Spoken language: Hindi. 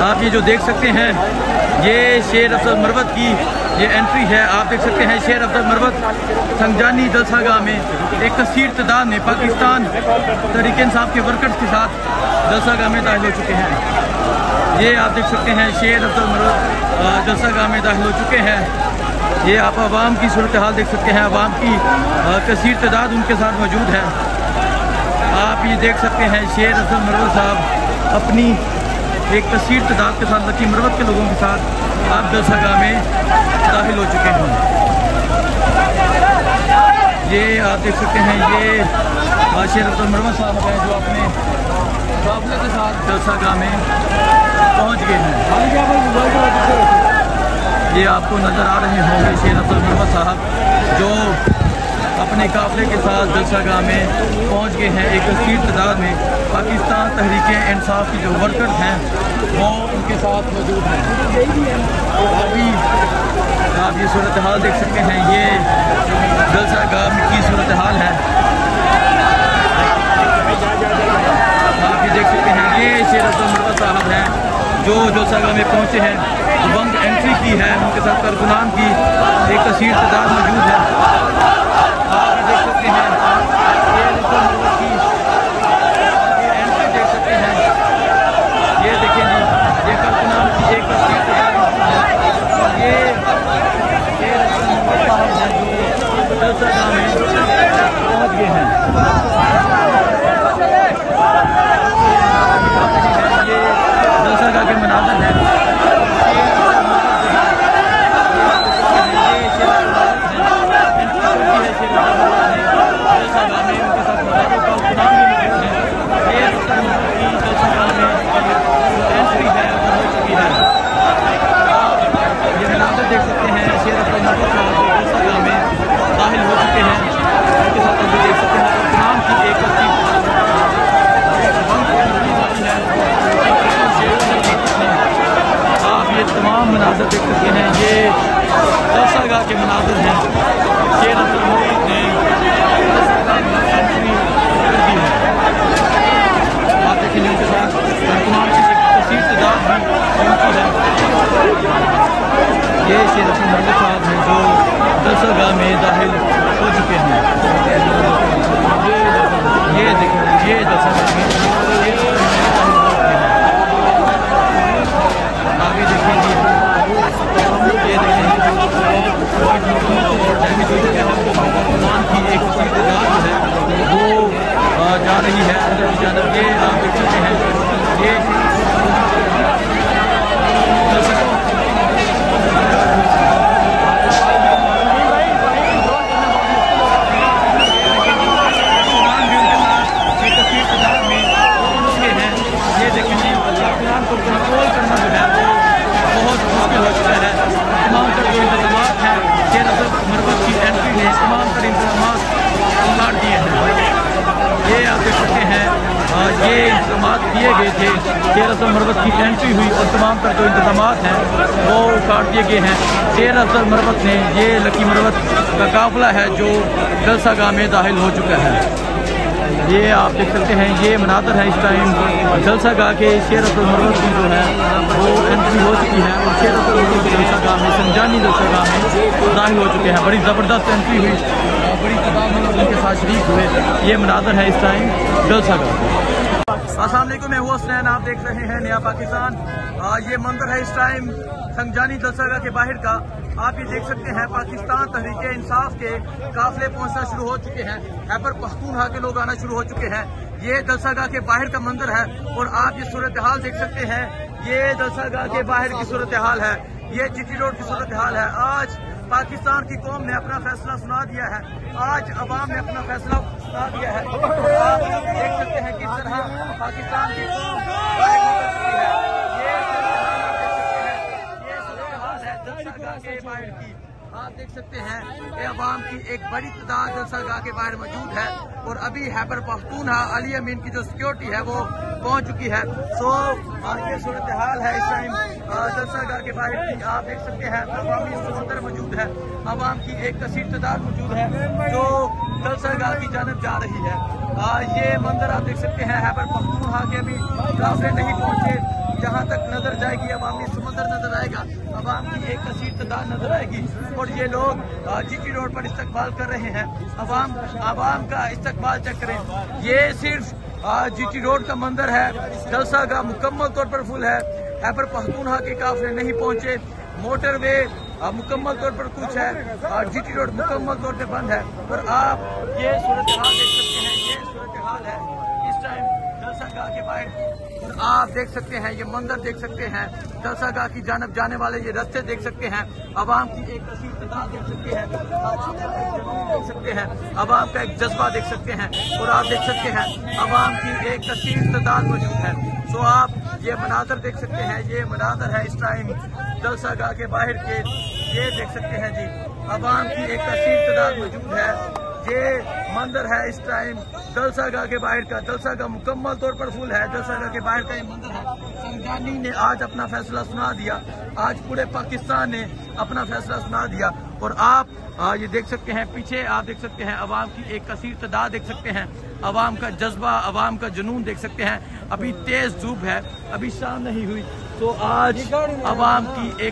आप ये जो देख सकते हैं, ये शेर अफजल मरवत की ये एंट्री है। आप देख सकते हैं शेर अफजल मरवत संगजानी जलसागाह में एक कसीर तदाद में पाकिस्तान तरीके इंसाफ के वर्कर्स के साथ जलसागाह में दाखिल हो चुके हैं। ये आप देख सकते हैं शेर अफजल मरवत जलसागाह में दाखिल हो चुके हैं। ये आप आवाम की सूरत हाल देख सकते हैं। आवाम की कसीर तादाद उनके साथ मौजूद है। आप ये देख सकते हैं, शेर असल मरवत साहब अपनी एक तस्वीर तादाद के साथ लकी मरवत के लोगों के साथ आप जलसागाह में दाखिल हो चुके हैं। ये आप देख सकते हैं, ये शेर असल मरवत साहब हैं जो अपने काफले के साथ जलसागाह में पहुँच गए हैं। ये आपको नज़र आ रहे होंगे शेर असल मरवत साहब जो अपने काफले के साथ जलसागाह में पहुँच गए हैं। एक कसीर तादाद में पाकिस्तान तहरीक इंसाफ के जो वर्कर्स हैं, वो उनके साथ मौजूद हैं। अभी आप ये सूरत हाल देख सकते हैं, ये जलसागाह की सूरत हाल है। आप ये देख सकते हैं, ये शेर अब्दुल मरवा साहब हैं, जो जलसागाह में पहुँचे हैं। वंग एंट्री की है, उनके साथ कारकुनान की एक तस्वीर तादाद मौजूद है आप ये देख सकते हैं ये अब्दुल मरवा की ये एंट्री देख सकते हैं ये देखें जी ये कारकुनान की एक तस्वीर तादाद मौजूद है और ये ये अब्दुल मरवा साहब हैं जो जलसागाह में पहुँच गए हैं ये जलसागाह के मनाजर हैं देख सकते हैं शेर अब्दुल नबी साहब जलसागाह में दाखिल हो चुके हैं उनके साथ हम भी देख सकते हैं नाम की एक तस्वीर आप ये तमाम मनाजर देख सकते हैं ये जलसागाह के मनाजर हैं शेर अब्दुल मजीद ने जलसागाह में एंट्री कर दी है आप देखेंगे उनके साथ तमाम की तस्वीर तादाद भी पहुँची है ये शेर अब्दुल मजीद साहब हैं जो जलसागाह में दाखिल हो चुके हैं ये देखो ये में ये आगे देखें जी ये देखें की एक तादाद है वो जा रही है अंदर की जानब ये आप देख सकते हैं ये दिए गए थे। शेर अफजल मरबत की एंट्री हुई और तमाम तर जो इंतज़ाम हैं, वो काट दिए गए हैं। शेर अफजल मरवत ने ये लकी मरबत का काफिला है जो जलसागाह में दाखिल हो चुका है। ये आप देख सकते हैं, ये मनाजर है इस टाइम जलसा गाह के शेर अब्दुल मरवत की जो है, वो एंट्री हो चुकी है और शेर अब्दुल मरवत के जलसा गाह में संजानी जलसा गाह में दाखिल हो चुके हैं। बड़ी ज़बरदस्त एंट्री हुई बड़ी तादाद में लोग उनके साथ शरीक हुए। ये मनाजर है इस टाइम जलसा गाह असल मैं हुआ हुसैन आप देख रहे हैं नया पाकिस्तान। ये मंदिर है इस टाइम संगजानी जलसागा के बाहर का। आप ये देख सकते हैं, पाकिस्तान तहरीक इंसाफ के काफिले पहुँचना शुरू हो चुके हैं। हैबर पख्तूनहा के लोग आना शुरू हो चुके हैं। ये जलसागाह के बाहर का मंदिर है और आप ये सूरत हाल देख सकते हैं। ये जलसागाह के बाहर की सूरत हाल है। ये जीटी रोड की सूरत हाल है। आज पाकिस्तान की कौम ने अपना फैसला सुना दिया है। आज अवाम ने अपना फैसला दिया है। आप देख सकते हैं किस तरह पाकिस्तान की आप देख सकते हैं, ये अवाम की एक बड़ी तादाद जलसागाह के बाहर मौजूद है, और अभी हैबर पख्तून अली अमीन की जो सिक्योरिटी है, वो पहुँच चुकी है। सो ये सूरत हाल है, इस टाइम जलसागाह के बाहर की आप देख सकते हैं, अवामी समंदर मौजूद है। अवाम की एक कसीर तादाद मौजूद है, जो जलसागाह की जानब जा रही है। आ, ये मंजर आप देख सकते हैं हैबर पख्तूनखा के अभी काफिले नहीं पहुँचे। जहाँ तक नज़र जाएगी अवामी समंदर नज़र आएगा अवाम की एक कसीर तादाद नज़र आएगी। और ये लोग जीटी रोड पर इस्तकबाल कर रहे हैं। अवाम अवाम का इस्तकबाल चेक करें। ये सिर्फ़ जीटी रोड का मंदिर है। जलसा का मुकम्मल तौर पर फुल है। हैबर पख्तूनखा के काफिले नहीं पहुँचे। मोटरवे मुकम्मल तौर पर कुछ है, और जीटी रोड मुकम्मल तौर पर बंद है और आप ये सूरत हाल देख सकते हैं, ये सूरत हाल है, इस टाइम जलसागाह के बाहर, और आप देख सकते हैं, ये मंदिर देख सकते हैं जलसागाह की जानब जाने वाले ये रास्ते देख सकते हैं, आवाम की एक कसीर तादाद देख सकते हैं देख सकते हैं अवाम का एक जज्बा देख सकते हैं, और आप देख सकते हैं, आवाम की एक कसीर तादाद मौजूद है। सो आप ये मनाजर देख सकते हैं, ये मनाजर है इस टाइम जलसा गाह के बाहर के, ये देख सकते हैं जी। आवाम की एक तस्वीर तादाद मौजूद है। ये मंदिर है इस टाइम जलसागाह के बाहर का। जलसागाह मुकम्मल तौर पर फुल है। जलसागाह के बाहर का ये मंदिर है। संजानी ने आज अपना फैसला सुना दिया। आज पूरे पाकिस्तान ने अपना फैसला सुना दिया। और आप आ, ये देख सकते हैं पीछे आप देख सकते हैं अवाम की एक कसीर तादाद देख सकते हैं। अवाम का जज्बा अवाम का जुनून देख सकते हैं। अभी तेज धूप है अभी शाम नहीं हुई। तो आज अवाम की एक